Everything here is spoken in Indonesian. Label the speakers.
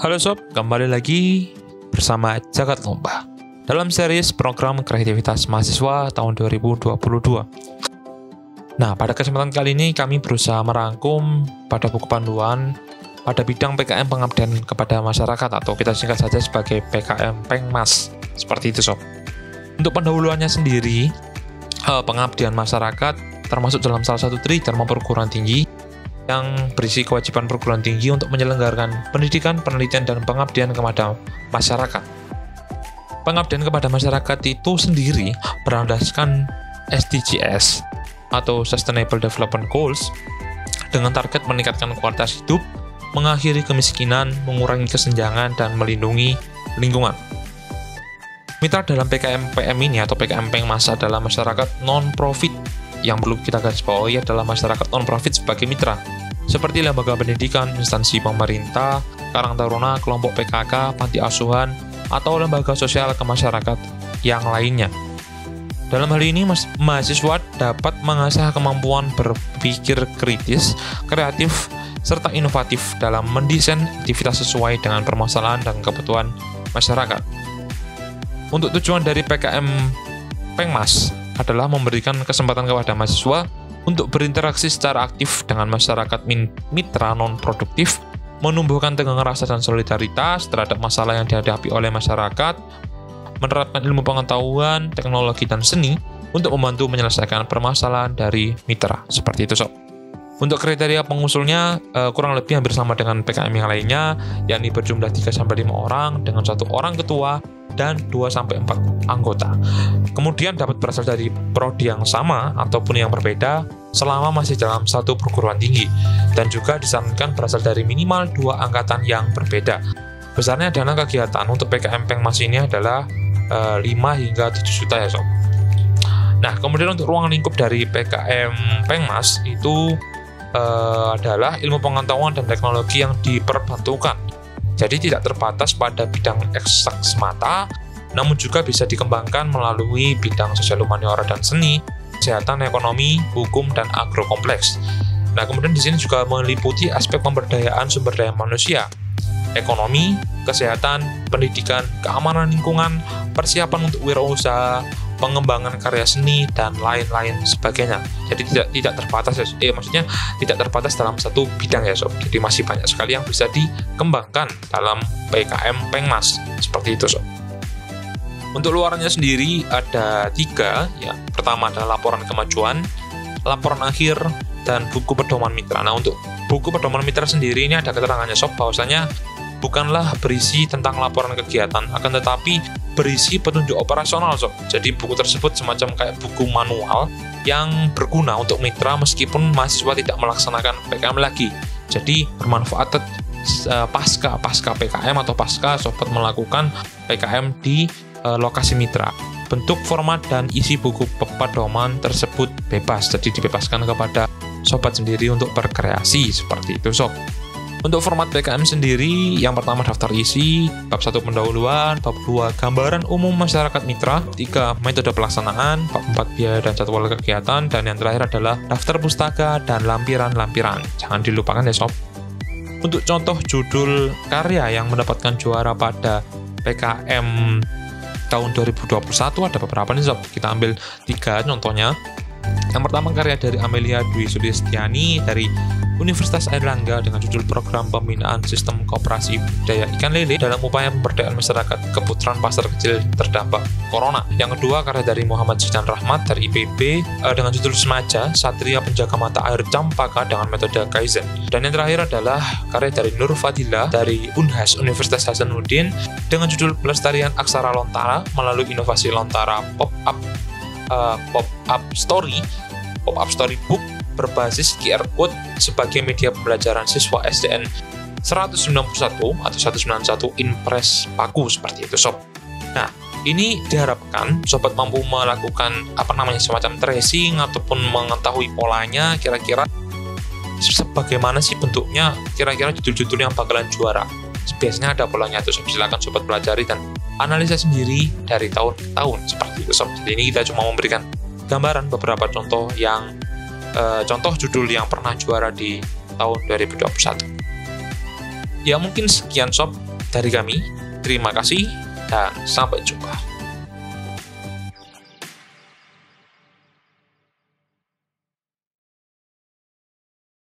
Speaker 1: Halo sob, kembali lagi bersama Jagat Lomba dalam series program kreativitas mahasiswa tahun 2022. Nah, pada kesempatan kali ini kami berusaha merangkum pada buku panduan pada bidang PKM pengabdian kepada masyarakat atau kita singkat saja sebagai PKM Pengmas. Seperti itu sob. Untuk pendahuluannya sendiri, eh, pengabdian masyarakat termasuk dalam salah satu tri dharma perguruan tinggi yang berisi kewajiban perguruan tinggi untuk menyelenggarakan pendidikan, penelitian, dan pengabdian kepada masyarakat. Pengabdian kepada masyarakat itu sendiri berlandaskan SDGs atau Sustainable Development Goals dengan target meningkatkan kualitas hidup, mengakhiri kemiskinan, mengurangi kesenjangan, dan melindungi lingkungan. Mitra dalam PKM PM ini atau PKM Pengmas adalah masyarakat non-profit yang perlu kita garis bawahi adalah masyarakat non-profit sebagai mitra seperti lembaga pendidikan, instansi pemerintah, Karang Taruna, kelompok PKK, panti asuhan, atau lembaga sosial ke masyarakat yang lainnya. Dalam hal ini, mahasiswa dapat mengasah kemampuan berpikir kritis, kreatif, serta inovatif dalam mendesain aktivitas sesuai dengan permasalahan dan kebutuhan masyarakat. Untuk tujuan dari PKM Pengmas adalah memberikan kesempatan kepada mahasiswa untuk berinteraksi secara aktif dengan masyarakat mitra non-produktif, menumbuhkan tegangan rasa dan solidaritas terhadap masalah yang dihadapi oleh masyarakat, menerapkan ilmu pengetahuan, teknologi, dan seni untuk membantu menyelesaikan permasalahan dari mitra. Seperti itu, Sob. Untuk kriteria pengusulnya uh, kurang lebih hampir sama dengan PKM yang lainnya, yakni berjumlah 3-5 orang dengan satu orang ketua dan 2-4 anggota. Kemudian dapat berasal dari prodi yang sama ataupun yang berbeda selama masih dalam satu perguruan tinggi dan juga disarankan berasal dari minimal dua angkatan yang berbeda. Besarnya dana kegiatan untuk PKM Pengmas ini adalah uh, eh, 5 hingga 7 juta ya sob. Nah, kemudian untuk ruang lingkup dari PKM Pengmas itu uh, adalah ilmu pengetahuan dan teknologi yang diperbantukan. Jadi tidak terbatas pada bidang eksak semata, namun juga bisa dikembangkan melalui bidang sosial humaniora dan seni, kesehatan, ekonomi, hukum, dan agrokompleks. Nah, kemudian di sini juga meliputi aspek pemberdayaan sumber daya manusia, ekonomi, kesehatan, pendidikan, keamanan lingkungan, persiapan untuk wirausaha, pengembangan karya seni dan lain-lain sebagainya. Jadi tidak tidak terbatas ya, eh maksudnya tidak terbatas dalam satu bidang ya sob. Jadi masih banyak sekali yang bisa dikembangkan dalam PKM Pengmas seperti itu sob. Untuk luarannya sendiri ada tiga ya. Pertama adalah laporan kemajuan, laporan akhir, dan buku pedoman mitra. Nah untuk buku pedoman mitra sendiri ini ada keterangannya sob bahwasanya bukanlah berisi tentang laporan kegiatan, akan tetapi berisi petunjuk operasional sob. Jadi buku tersebut semacam kayak buku manual yang berguna untuk mitra meskipun mahasiswa tidak melaksanakan PKM lagi. Jadi bermanfaat pasca pasca PKM atau pasca sobat melakukan PKM di uh, lokasi mitra. Bentuk format dan isi buku pedoman tersebut bebas, jadi dibebaskan kepada sobat sendiri untuk berkreasi seperti itu sob. Untuk format PKM sendiri, yang pertama daftar isi, bab 1 pendahuluan, bab 2 gambaran umum masyarakat mitra, 3 metode pelaksanaan, bab 4 biaya dan jadwal kegiatan, dan yang terakhir adalah daftar pustaka dan lampiran-lampiran. Jangan dilupakan ya sob. Untuk contoh judul karya yang mendapatkan juara pada PKM tahun 2021 ada beberapa nih sob. Kita ambil tiga contohnya. Yang pertama karya dari Amelia Dwi Sulistiani dari Universitas Airlangga dengan judul Program Pembinaan Sistem Kooperasi Budaya Ikan Lele dalam upaya pemberdayaan masyarakat keputaran pasar kecil terdampak Corona. Yang kedua, karya dari Muhammad Zidan Rahmat dari IPB uh, dengan judul Semaja, Satria Penjaga Mata Air Campaka dengan metode Kaizen. Dan yang terakhir adalah karya dari Nur Fadila dari Unhas Universitas Hasanuddin dengan judul Pelestarian Aksara Lontara melalui inovasi Lontara Pop-up uh, Pop-up Story Pop-up Story Book berbasis QR Code sebagai media pembelajaran siswa SDN 191 atau 191 Impress Paku seperti itu sob. Nah, ini diharapkan sobat mampu melakukan apa namanya semacam tracing ataupun mengetahui polanya kira-kira sebagaimana sih bentuknya kira-kira judul-judul yang bakalan juara. Biasanya ada polanya tuh sob. silakan sobat pelajari dan analisa sendiri dari tahun ke tahun seperti itu sob. Jadi ini kita cuma memberikan gambaran beberapa contoh yang uh, contoh judul yang pernah juara di tahun 2021. Ya mungkin sekian sob dari kami. Terima kasih dan sampai jumpa.